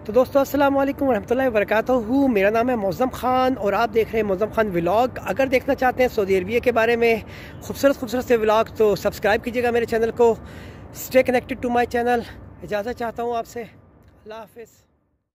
तो दोस्तों, अस्सलाम वालेकुम वरहमतुल्लाहि हूँ, मेरा नाम है मौज़म ख़ान और आप देख रहे हैं मौज़म ख़ान व्लॉग। अगर देखना चाहते हैं सऊदी अरबिया के बारे में खूबसूरत खूबसूरत से व्लॉग तो सब्सक्राइब कीजिएगा मेरे चैनल को। Stay connected to my channel इजाज़त चाहता हूँ आपसे। अल्लाह हाफिज़।